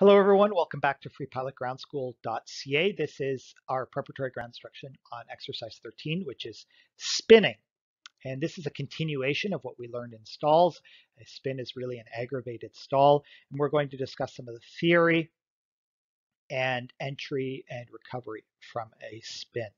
Hello everyone, welcome back to freepilotgroundschool.ca. This is our preparatory ground instruction on exercise 13, which is spinning. And this is a continuation of what we learned in stalls. A spin is really an aggravated stall. And we're going to discuss some of the theory and entry and recovery from a spin.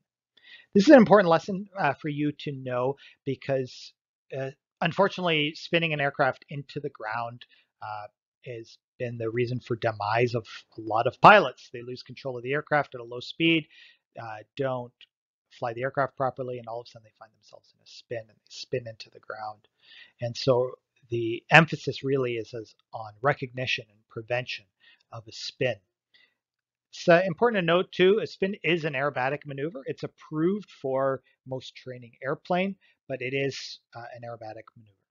This is an important lesson uh, for you to know because uh, unfortunately spinning an aircraft into the ground uh, has been the reason for demise of a lot of pilots. They lose control of the aircraft at a low speed, uh, don't fly the aircraft properly, and all of a sudden they find themselves in a spin and they spin into the ground. And so the emphasis really is on recognition and prevention of a spin. It's uh, important to note too, a spin is an aerobatic maneuver. It's approved for most training airplane, but it is uh, an aerobatic maneuver.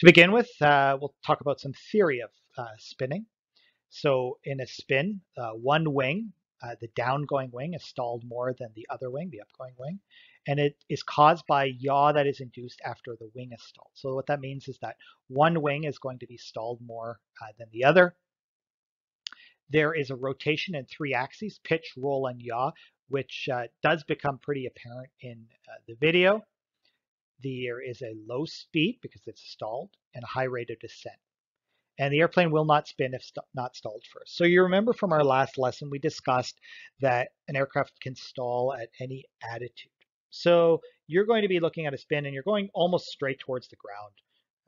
To begin with, uh, we'll talk about some theory of uh, spinning. So in a spin, uh, one wing, uh, the downgoing wing is stalled more than the other wing, the upgoing wing, and it is caused by yaw that is induced after the wing is stalled. So what that means is that one wing is going to be stalled more uh, than the other. There is a rotation in three axes, pitch, roll, and yaw, which uh, does become pretty apparent in the video. The, there is a low speed because it's stalled and a high rate of descent. And the airplane will not spin if st not stalled first. So you remember from our last lesson, we discussed that an aircraft can stall at any attitude. So you're going to be looking at a spin and you're going almost straight towards the ground,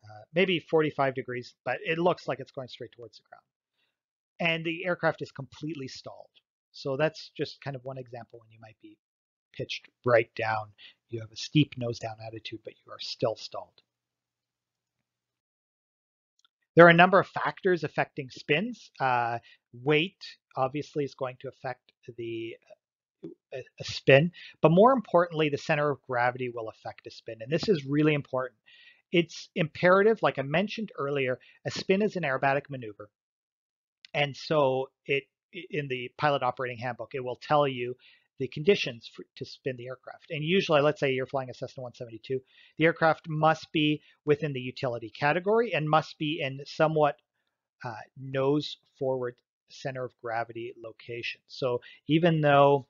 uh, maybe 45 degrees, but it looks like it's going straight towards the ground. And the aircraft is completely stalled. So that's just kind of one example when you might be pitched right down. You have a steep nose down attitude, but you are still stalled. There are a number of factors affecting spins. Uh, weight obviously is going to affect the a, a spin, but more importantly, the center of gravity will affect a spin. And this is really important. It's imperative, like I mentioned earlier, a spin is an aerobatic maneuver. And so it in the pilot operating handbook, it will tell you the conditions for, to spin the aircraft. And usually, let's say you're flying a Cessna 172, the aircraft must be within the utility category and must be in somewhat uh, nose forward center of gravity location. So even though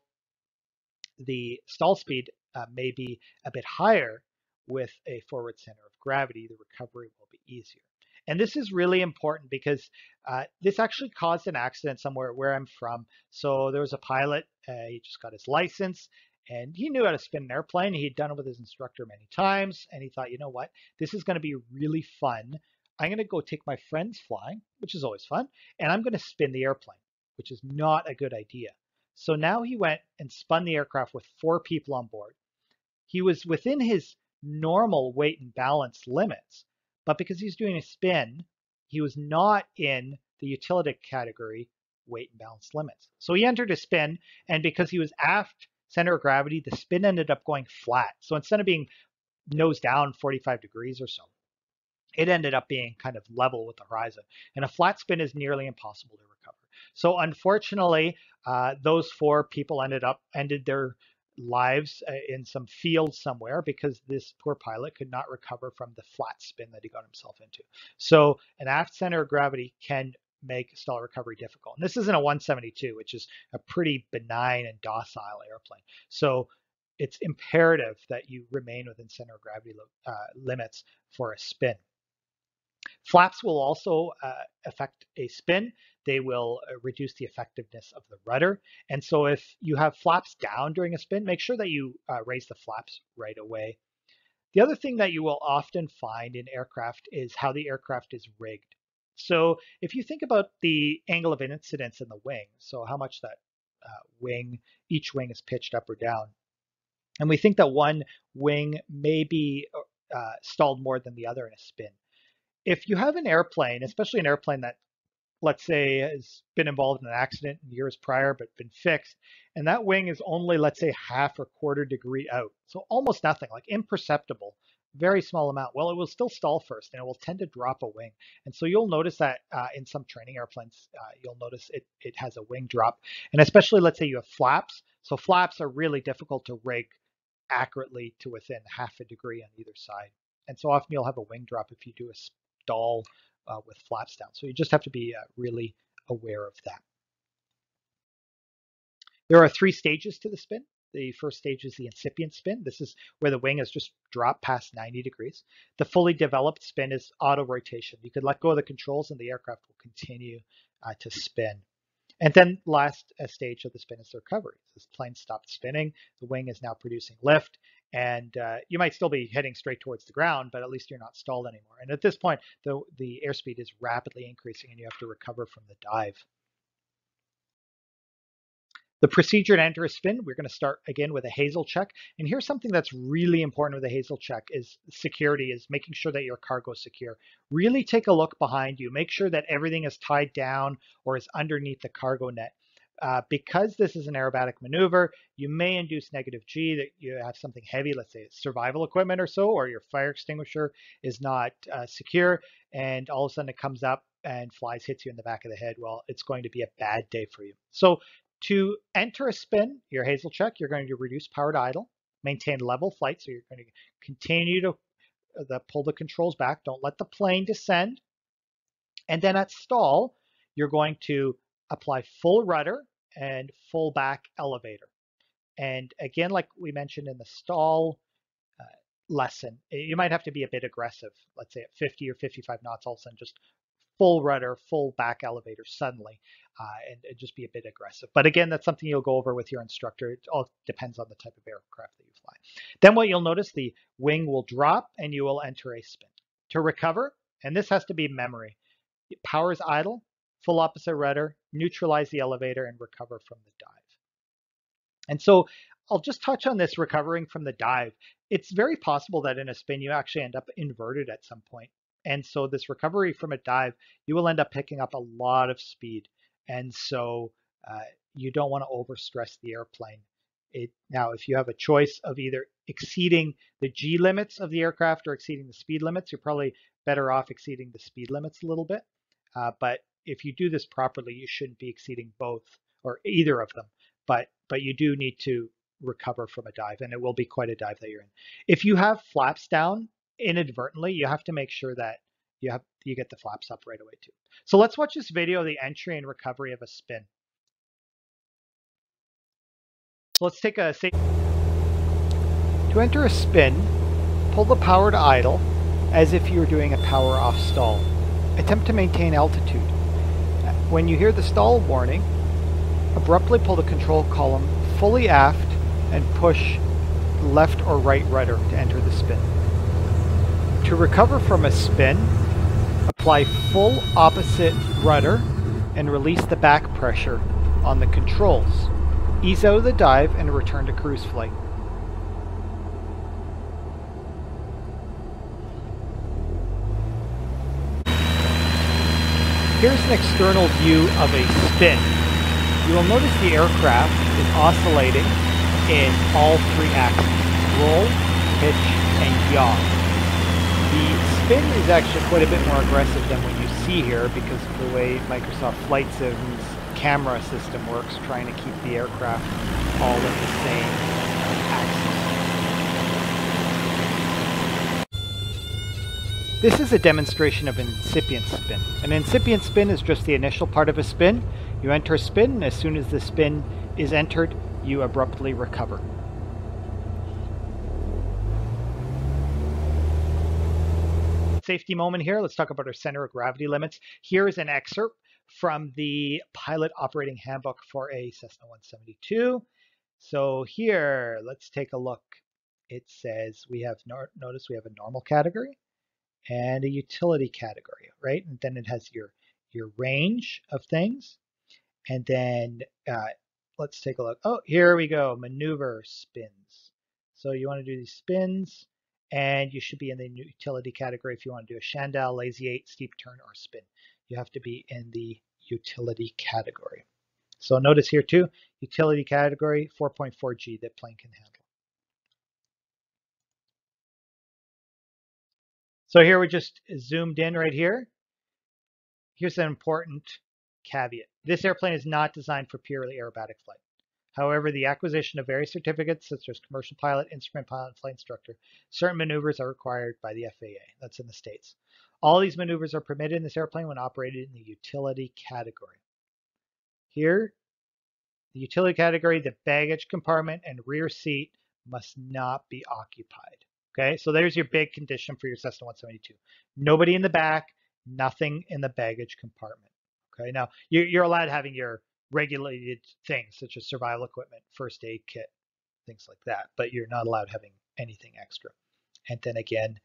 the stall speed uh, may be a bit higher with a forward center of gravity, the recovery will be easier. And this is really important because uh, this actually caused an accident somewhere where I'm from. So there was a pilot, uh, he just got his license and he knew how to spin an airplane. He'd done it with his instructor many times. And he thought, you know what, this is going to be really fun. I'm going to go take my friends flying, which is always fun, and I'm going to spin the airplane, which is not a good idea. So now he went and spun the aircraft with four people on board. He was within his normal weight and balance limits, but because he's doing a spin, he was not in the utility category weight and balance limits. So he entered a spin, and because he was aft center of gravity, the spin ended up going flat. So instead of being nose down 45 degrees or so, it ended up being kind of level with the horizon. And a flat spin is nearly impossible to recover. So unfortunately, uh, those four people ended up ended their lives uh, in some field somewhere because this poor pilot could not recover from the flat spin that he got himself into. So an aft center of gravity can make stall recovery difficult. And this isn't a 172, which is a pretty benign and docile airplane. So it's imperative that you remain within center of gravity uh, limits for a spin. Flaps will also uh, affect a spin. They will uh, reduce the effectiveness of the rudder. And so if you have flaps down during a spin, make sure that you uh, raise the flaps right away. The other thing that you will often find in aircraft is how the aircraft is rigged. So if you think about the angle of incidence in the wing, so how much that uh, wing, each wing is pitched up or down, and we think that one wing may be uh, stalled more than the other in a spin if you have an airplane, especially an airplane that, let's say, has been involved in an accident in years prior but been fixed, and that wing is only, let's say, half or quarter degree out, so almost nothing, like imperceptible, very small amount. Well, it will still stall first, and it will tend to drop a wing. And so you'll notice that uh, in some training airplanes, uh, you'll notice it it has a wing drop, and especially let's say you have flaps. So flaps are really difficult to rig accurately to within half a degree on either side. And so often you'll have a wing drop if you do a stall uh, with flaps down. So you just have to be uh, really aware of that. There are three stages to the spin. The first stage is the incipient spin. This is where the wing has just dropped past 90 degrees. The fully developed spin is auto rotation. You could let go of the controls and the aircraft will continue uh, to spin. And then last uh, stage of the spin is the recovery. This plane stopped spinning. The wing is now producing lift, and uh, you might still be heading straight towards the ground, but at least you're not stalled anymore. And at this point, the, the airspeed is rapidly increasing, and you have to recover from the dive. The procedure to enter a spin, we're going to start again with a HASEL check. And here's something that's really important with a HASEL check is security, is making sure that your cargo is secure. Really take a look behind you. Make sure that everything is tied down or is underneath the cargo net. Uh, because this is an aerobatic maneuver, you may induce negative G that you have something heavy, let's say survival equipment or so, or your fire extinguisher is not uh, secure, and all of a sudden it comes up and flies, hits you in the back of the head. Well, it's going to be a bad day for you. So to enter a spin, your HASEL check, you're going to reduce power to idle, maintain level flight, so you're going to continue to uh, the, pull the controls back. Don't let the plane descend. And then at stall, you're going to apply full rudder and full back elevator. And again, like we mentioned in the stall uh, lesson, you might have to be a bit aggressive. Let's say at 50 or 55 knots, all of a sudden just full rudder, full back elevator suddenly, uh, and, and, just be a bit aggressive. But again, that's something you'll go over with your instructor. It all depends on the type of aircraft that you fly. Then what you'll notice, the wing will drop and you will enter a spin. To recover, and this has to be memory, power is idle, full opposite rudder, neutralize the elevator, and recover from the dive. And so I'll just touch on this recovering from the dive. It's very possible that in a spin you actually end up inverted at some point. And so this recovery from a dive, you will end up picking up a lot of speed. And so uh, you don't want to overstress the airplane. It, now, if you have a choice of either exceeding the G limits of the aircraft or exceeding the speed limits, you're probably better off exceeding the speed limits a little bit. Uh, but if you do this properly, you shouldn't be exceeding both or either of them. But but you do need to recover from a dive, and it will be quite a dive that you're in. If you have flaps down, inadvertently, you have to make sure that you have you get the flaps up right away too. So let's watch this video, the entry and recovery of a spin. So let's take a to enter a spin, pull the power to idle as if you were doing a power off stall. Attempt to maintain altitude. When you hear the stall warning, abruptly pull the control column fully aft and push left or right rudder to enter the spin. To recover from a spin, apply full opposite rudder and release the back pressure on the controls. Ease out of the dive and return to cruise flight. Here's an external view of a spin. You will notice the aircraft is oscillating in all three axes, roll, pitch, and yaw. The spin is actually quite a bit more aggressive than what you see here because of the way Microsoft Flight Sim's camera system works, trying to keep the aircraft all in the same axis. This is a demonstration of incipient spin. An incipient spin is just the initial part of a spin. You enter a spin, and as soon as the spin is entered, you abruptly recover. Safety moment here. Let's talk about our center of gravity limits. Here is an excerpt from the pilot operating handbook for a Cessna 172. So here, let's take a look. It says we have, notice we have a normal category and a utility category, right? And then it has your, your range of things. And then uh, let's take a look. Oh, here we go, maneuver spins. So you want to do these spins and you should be in the utility category if you want to do a Chandelle, lazy eight, steep turn, or spin. You have to be in the utility category. So notice here too, utility category 4.4G that plane can handle. So here we just zoomed in right here. Here's an important caveat. This airplane is not designed for purely aerobatic flight. However, the acquisition of various certificates, such as commercial pilot, instrument pilot, and flight instructor, certain maneuvers are required by the FAA. That's in the States. All these maneuvers are permitted in this airplane when operated in the utility category. Here, the utility category, the baggage compartment and rear seat must not be occupied. Okay, so there's your big condition for your Cessna 172. Nobody in the back, nothing in the baggage compartment. Okay, now you're allowed having your regulated things such as survival equipment, first aid kit, things like that, but you're not allowed having anything extra. And then again,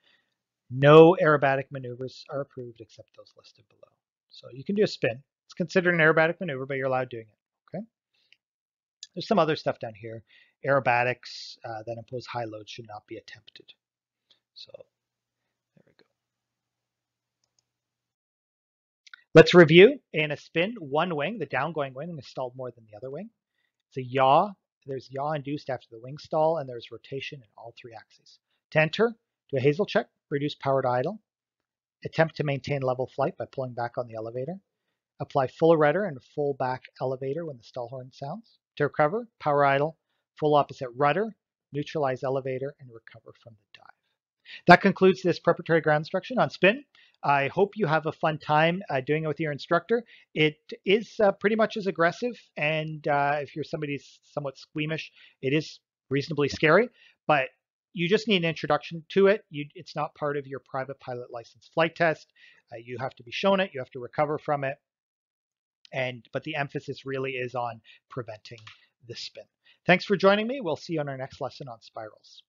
no aerobatic maneuvers are approved except those listed below. So you can do a spin. It's considered an aerobatic maneuver, but you're allowed doing it. Okay. There's some other stuff down here. Aerobatics uh, that impose high loads should not be attempted. So there we go. Let's review. In a spin, one wing, the downgoing wing, is stalled more than the other wing. It's a yaw. There's yaw induced after the wing stall, and there's rotation in all three axes. To enter, do a HASEL check, reduce power to idle. Attempt to maintain level flight by pulling back on the elevator. Apply full rudder and full back elevator when the stall horn sounds. To recover, power idle, full opposite rudder, neutralize elevator, and recover from the dive. That concludes this preparatory ground instruction on spin. I hope you have a fun time uh, doing it with your instructor. It is uh, pretty much as aggressive, and uh, if you're somebody somewhat squeamish, it is reasonably scary, but you just need an introduction to it. You, it's not part of your private pilot license flight test. Uh, you have to be shown it. You have to recover from it. And but the emphasis really is on preventing the spin. Thanks for joining me. We'll see you on our next lesson on spirals.